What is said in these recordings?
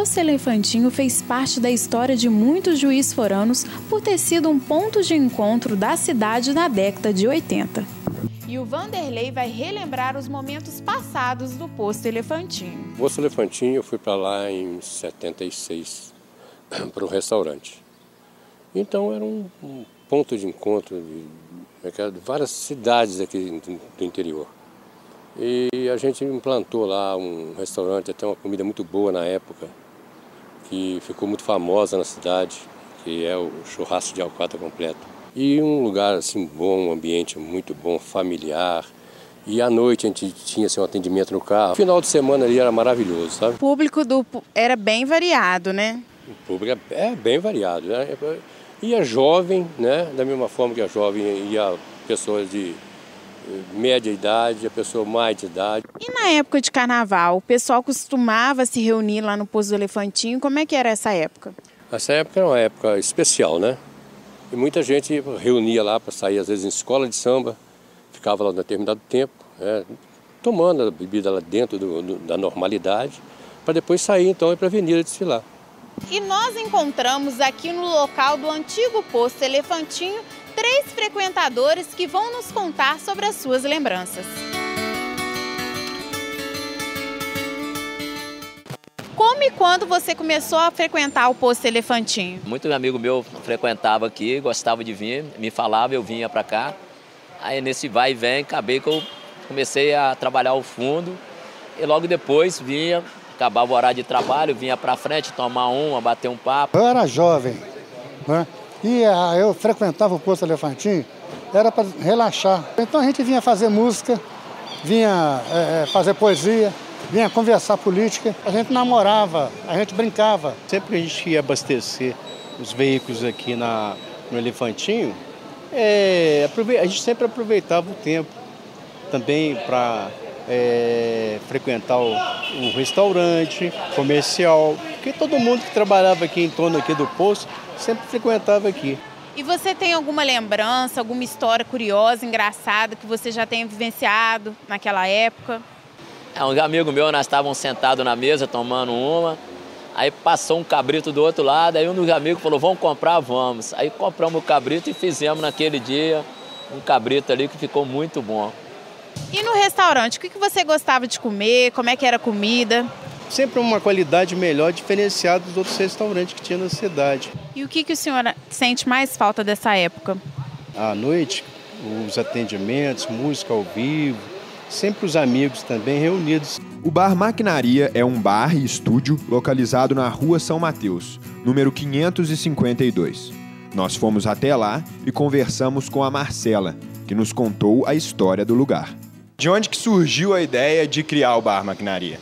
Poço Elefantinho fez parte da história de muitos juízes foranos por ter sido um ponto de encontro da cidade na década de 80. E o Vanderlei vai relembrar os momentos passados do Poço Elefantinho. Poço Elefantinho, eu fui para lá em 76, para um restaurante. Então era um, um ponto de encontro de, é de várias cidades aqui do interior. E a gente implantou lá um restaurante, até uma comida muito boa na época, que ficou muito famosa na cidade, que é o churrasco de alcatra completo. E um lugar assim bom, um ambiente muito bom, familiar. E à noite a gente tinha assim, um atendimento no carro. O final de semana ali era maravilhoso, sabe? O público do, era bem variado, né? O público é, é bem variado. Né? Ia jovem, né? Da mesma forma que a jovem ia pessoas de média idade, a pessoa mais de idade. E na época de carnaval, o pessoal costumava se reunir lá no Pouso do Elefantinho, como é que era essa época? Essa época era uma época especial, né? E muita gente reunia lá para sair, às vezes, em escola de samba, ficava lá um determinado tempo, né? tomando a bebida lá dentro do, do, da normalidade, para depois sair então e para a avenida desfilar. E nós encontramos aqui no local do antigo posto Elefantinho três frequentadores que vão nos contar sobre as suas lembranças. Como e quando você começou a frequentar o posto Elefantinho? Muito amigo meu frequentava aqui, gostava de vir, me falava, eu vinha para cá. Aí nesse vai e vem, acabei que eu comecei a trabalhar o fundo e logo depois vinha, acabava o horário de trabalho, vinha para frente tomar uma, bater um papo. Eu era jovem, né? E ah, eu frequentava o posto Elefantinho, era para relaxar. Então a gente vinha fazer música, vinha é, fazer poesia, vinha conversar política, a gente namorava, a gente brincava. Sempre que a gente ia abastecer os veículos aqui na, no Elefantinho, é, a gente sempre aproveitava o tempo também para é, frequentar o, o, restaurante comercial, porque todo mundo que trabalhava aqui em torno aqui do posto sempre frequentava aqui. E você tem alguma lembrança, alguma história curiosa, engraçada que você já tenha vivenciado naquela época? É, um amigo meu, nós estávamos sentados na mesa tomando uma, aí passou um cabrito do outro lado, aí um dos amigos falou, vamos comprar, vamos. Aí compramos o cabrito e fizemos naquele dia um cabrito ali que ficou muito bom. E no restaurante, o que você gostava de comer? Como é que era a comida? sempre uma qualidade melhor, diferenciada dos outros restaurantes que tinha na cidade. E o que, que o senhor sente mais falta dessa época? À noite, os atendimentos, música ao vivo, sempre os amigos também reunidos. O Bar Maquinaria é um bar e estúdio localizado na Rua São Mateus, número 552. Nós fomos até lá e conversamos com a Marcela, que nos contou a história do lugar. De onde que surgiu a ideia de criar o Bar Maquinaria?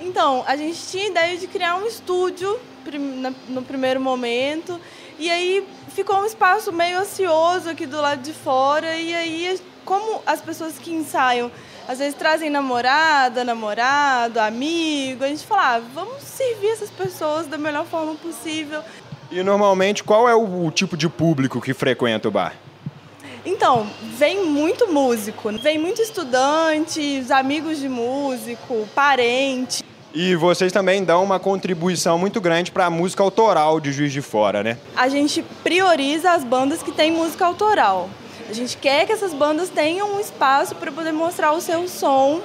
Então, a gente tinha a ideia de criar um estúdio no primeiro momento, e aí ficou um espaço meio ocioso aqui do lado de fora, e aí, como as pessoas que ensaiam às vezes trazem namorada, namorado, amigo, a gente fala, ah, vamos servir essas pessoas da melhor forma possível. E normalmente qual é o, o tipo de público que frequenta o bar? Então, vem muito músico, vem muito estudante, amigos de músico, parente. E vocês também dão uma contribuição muito grande para a música autoral de Juiz de Fora, né? A gente prioriza as bandas que têm música autoral. A gente quer que essas bandas tenham um espaço para poder mostrar o seu som.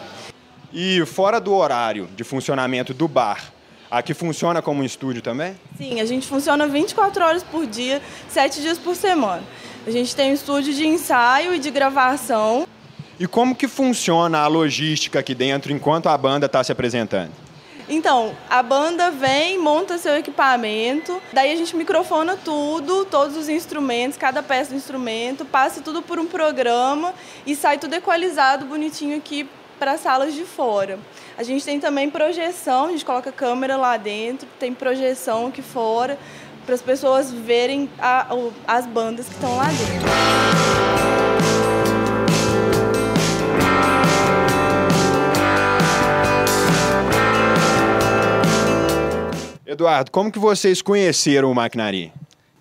E fora do horário de funcionamento do bar, aqui funciona como um estúdio também? Sim, a gente funciona 24 horas por dia, 7 dias por semana. A gente tem um estúdio de ensaio e de gravação. E como que funciona a logística aqui dentro enquanto a banda está se apresentando? Então, a banda vem, monta seu equipamento, daí a gente microfona tudo, todos os instrumentos, cada peça do instrumento, passa tudo por um programa e sai tudo equalizado, bonitinho aqui para as salas de fora. A gente tem também projeção, a gente coloca câmera lá dentro, tem projeção aqui fora, para as pessoas verem a, as bandas que estão lá dentro. Eduardo, como que vocês conheceram o Maquinaria?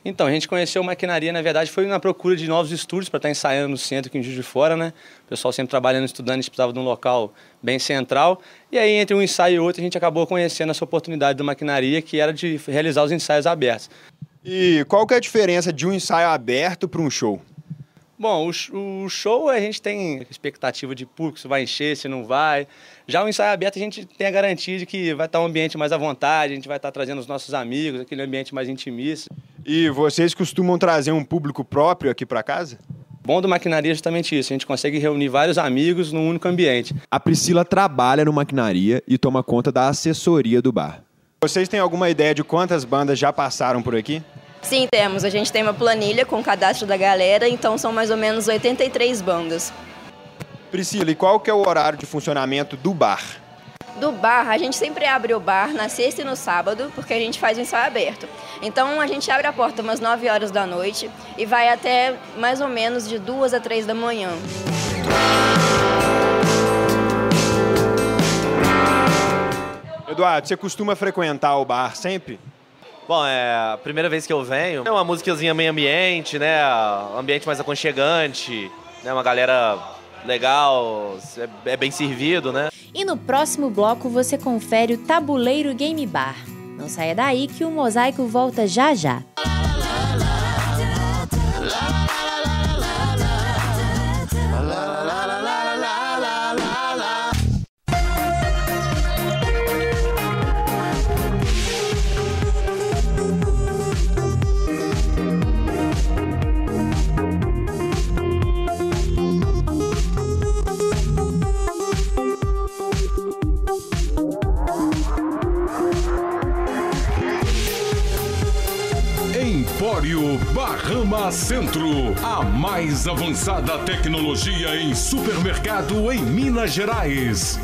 Então, a gente conheceu maquinaria, na verdade, foi na procura de novos estúdios para estar ensaiando no centro aqui em Juiz de Fora, né? O pessoal sempre trabalhando, estudando, a gente precisava de um local bem central. E aí, entre um ensaio e outro, a gente acabou conhecendo essa oportunidade da maquinaria, que era de realizar os ensaios abertos. E qual que é a diferença de um ensaio aberto para um show? Bom, o, o, show a gente tem expectativa de público, se vai encher, se não vai. Já o ensaio aberto a gente tem a garantia de que vai estar um ambiente mais à vontade, a gente vai estar trazendo os nossos amigos, aquele ambiente mais intimista. E vocês costumam trazer um público próprio aqui para casa? bom do maquinaria é justamente isso, a gente consegue reunir vários amigos num único ambiente. A Priscila trabalha no maquinaria e toma conta da assessoria do bar. Vocês têm alguma ideia de quantas bandas já passaram por aqui? Sim, temos. A gente tem uma planilha com o cadastro da galera, então são mais ou menos 83 bandas. Priscila, e qual que é o horário de funcionamento do bar? Do bar, a gente sempre abre o bar na sexta e no sábado, porque a gente faz o ensaio aberto. Então a gente abre a porta umas 9 horas da noite e vai até mais ou menos de 2 a 3 da manhã. Eduardo, você costuma frequentar o bar sempre? Bom, é a primeira vez que eu venho. É uma musiquinha meio ambiente, né? Um ambiente mais aconchegante, né? Uma galera legal, é, é bem servido, né? E no próximo bloco você confere o Tabuleiro Game Bar. Não saia daí que o mosaico volta já já. Empório Barrama Centro, a mais avançada tecnologia em supermercado em Minas Gerais.